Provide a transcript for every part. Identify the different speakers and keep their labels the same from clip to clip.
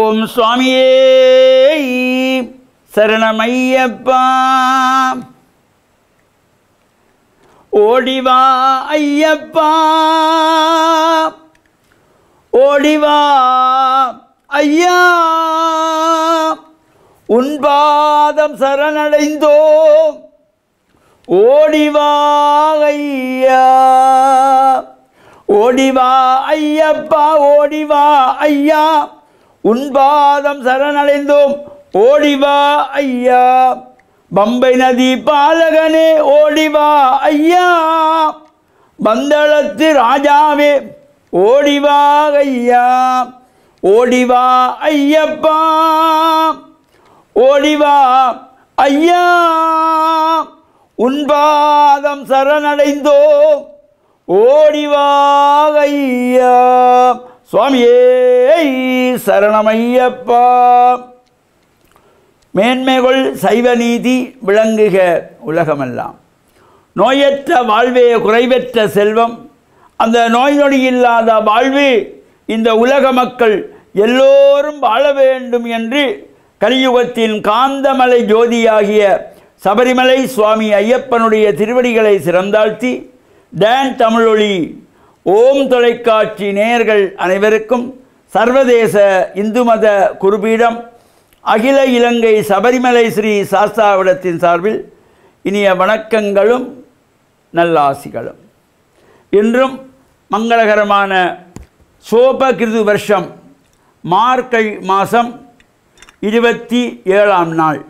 Speaker 1: ஓம் சுவாமியே சரணமையப்பா. ஓடிவா ஐயப்பா. ஓடிவா ஐயா. உன்பாதம் சரணடைந்தோம். ஓடிவா ஐயா. ஓடிவா ஐயப்பா ஓடிவா ஐயா. உன்பாதம் சரணடைந்தோம். ஓடிவா ஐயா. பம்பை நதி பாலகனே ஓடிவா ஐயா. பந்தளத்து ராஜாவே ஓடிவா ஐயா. ஓடிவா ஐயப்பா. ஓடிவா ஐயா. உன்பாதம் சரணடைந்தோம். ஓடிவா ஐயா. சுவாமியே சரணமையப்பா. மேன்மைகள் சைவ நீதி விளங்குக உலகமெல்லாம். நோயற்ற வாழ்வே குறைவற்ற செல்வம். அந்த நோய் நொடி இல்லாத வாழ்வு இந்த உலக மக்கள் எல்லோரும் வாழ வேண்டும் என்று கலியுகத்தின் காந்தமலை ஜோதியாகிய சபரிமலை சுவாமி ஐயப்பனுடைய திருவடிகளை சிறந்தாழ்த்தி டேன் தமிழொலி ஓம் தொலைக்காட்சி நேயர்கள் அனைவருக்கும் சர்வதேச இந்து மத குருபீடம் அகில இலங்கை சபரிமலை ஸ்ரீ சாஸ்தாவிடத்தின் சார்பில் இனிய வணக்கங்களும் நல்லாசிகளும். இன்றும் மங்களகரமான சோபகிருது வருஷம் மார்கழி மாதம் இருபத்தி ஏழாம் நாள்.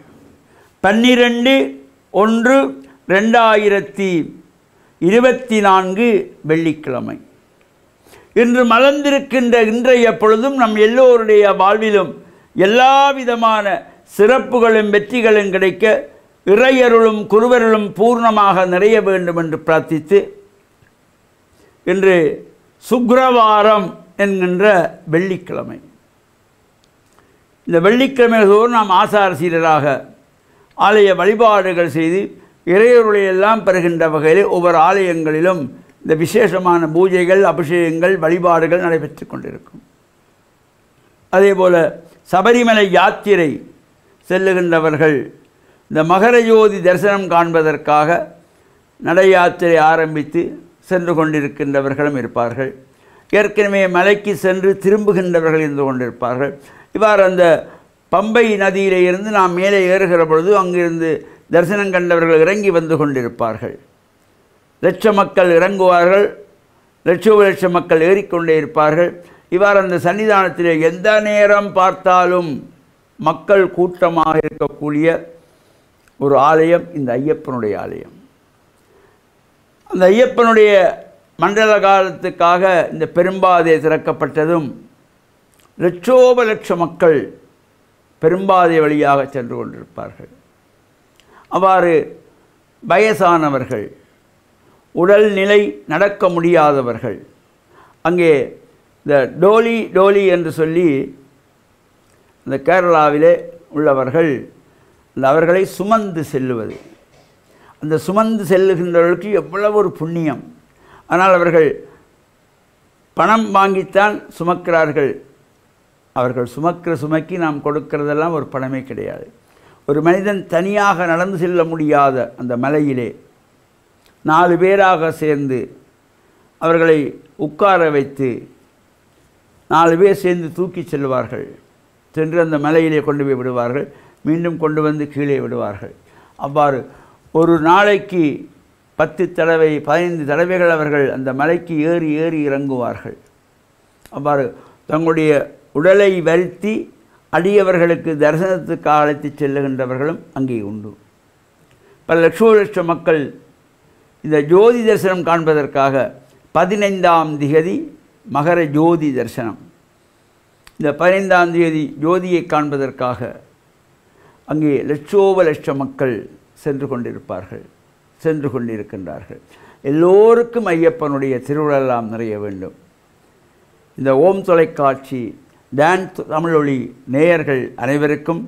Speaker 1: பன்னிரெண்டு ஒன்று ரெண்டாயிரத்தி இருபத்தி நான்கு வெள்ளிக்கிழமை. இன்று மலர்ந்திருக்கின்ற இன்றைய பொழுதும் நம் எல்லோருடைய வாழ்விலும் எல்லா விதமான சிறப்புகளும் வெற்றிகளும் கிடைக்க இறையருளும் குருவருளும் பூர்ணமாக நிறைய வேண்டும் என்று பிரார்த்தித்து இன்று சுக்ரவாரம் என்கின்ற வெள்ளிக்கிழமை. இந்த வெள்ளிக்கிழமை தோறும் நாம் ஆசாரசீரராக ஆலய வழிபாடுகள் செய்து இறையருளையெல்லாம் பெறுகின்ற வகையில் ஒவ்வொரு ஆலயங்களிலும் இந்த விசேஷமான பூஜைகள் அபிஷேகங்கள் வழிபாடுகள் நடைபெற்று கொண்டிருக்கும். அதேபோல் சபரிமலை யாத்திரை செல்லுகின்றவர்கள் இந்த மகர ஜோதி தரிசனம் காண்பதற்காக நட யாத்திரை ஆரம்பித்து சென்று கொண்டிருக்கின்றவர்களும் இருப்பார்கள். ஏற்கனவே மலைக்கு சென்று திரும்புகின்றவர்கள் இருந்து கொண்டிருப்பார்கள். இவ்வாறு அந்த பம்பை நதியிலே இருந்து நாம் மேலே ஏறுகிற பொழுது அங்கிருந்து தரிசனம் கண்டவர்கள் இறங்கி வந்து கொண்டிருப்பார்கள். லட்ச மக்கள் இறங்குவார்கள் லட்சோ லட்ச மக்கள் ஏறிக்கொண்டே இருப்பார்கள். இவ்வாறு அந்த சன்னிதானத்திலே எந்த நேரம் பார்த்தாலும் மக்கள் கூட்டமாக இருக்கக்கூடிய ஒரு ஆலயம் இந்த ஐயப்பனுடைய ஆலயம். அந்த ஐயப்பனுடைய மண்டல காலத்துக்காக இந்த பெரும்பாதை திறக்கப்பட்டதும் லட்சோப லட்ச மக்கள் பெரும்பாதை வழியாக சென்று கொண்டிருப்பார்கள். அவ்வாறு வயசானவர்கள் உடல்நிலை நடக்க முடியாதவர்கள். அங்கே இந்த டோலி டோலி என்று சொல்லி இந்த கேரளாவிலே உள்ளவர்கள் அந்த அவர்களை சுமந்து செல்லுவது. அந்த சுமந்து செல்லுகின்றவர்களுக்கு எவ்வளவு ஒரு புண்ணியம். ஆனால் அவர்கள் பணம் வாங்கித்தான் சுமக்கிறார்கள். அவர்கள் சுமக்கிற சுமக்கி நாம் கொடுக்கிறதெல்லாம் ஒரு பணமே கிடையாது. ஒரு மனிதன் தனியாக நடந்து செல்ல முடியாத அந்த மலையிலே நாலு பேராக சேர்ந்து அவர்களை உட்கார வைத்து நாலு பேர் சேர்ந்து தூக்கி செல்வார்கள். சென்று அந்த மலையிலே கொண்டு போய் விடுவார்கள். மீண்டும் கொண்டு வந்து கீழே விடுவார்கள். அவ்வாறு ஒரு நாளைக்கு பத்து தடவை பதினைந்து தடவைகள் அவர்கள் அந்த மலைக்கு ஏறி ஏறி இறங்குவார்கள். அவ்வாறு தங்களுடைய உடலை வருத்தி அடியவர்களுக்கு தரிசனத்துக்கு அழைத்து செல்லுகின்றவர்களும் அங்கே உண்டு. பல லட்சோ லட்ச மக்கள் இந்த ஜோதி தரிசனம் காண்பதற்காக பதினைந்தாம் திகதி மகர ஜோதி தரிசனம். இந்த பதினைந்தாம் தேதி ஜோதியை காண்பதற்காக அங்கே லட்சோப லட்ச மக்கள் சென்று கொண்டிருப்பார்கள் சென்று கொண்டிருக்கின்றார்கள். எல்லோருக்கும் ஐயப்பனுடைய திருவிழெல்லாம் நிறைய வேண்டும். இந்த ஓம் தொலைக்காட்சி டான் தமிழொலி நேயர்கள் அனைவருக்கும்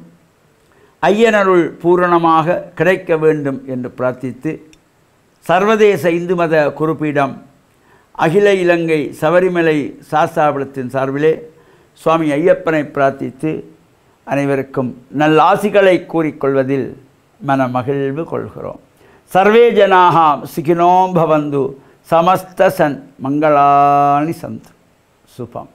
Speaker 1: ஐயனருள் பூரணமாக கிடைக்க வேண்டும் என்று பிரார்த்தித்து சர்வதேச இந்து மத குறிப்பீடம் அகில இலங்கை சபரிமலை சாஸ்தாபலத்தின் சார்பிலே சுவாமி ஐயப்பனை பிரார்த்தித்து அனைவருக்கும் நல்லாசிகளை கூறிக்கொள்வதில் மன மகிழ்வு கொள்கிறோம். சர்வே ஜனாக சிகினோம் பவந்து சமஸ்த சன் மங்களானி சந்த். சுபம்.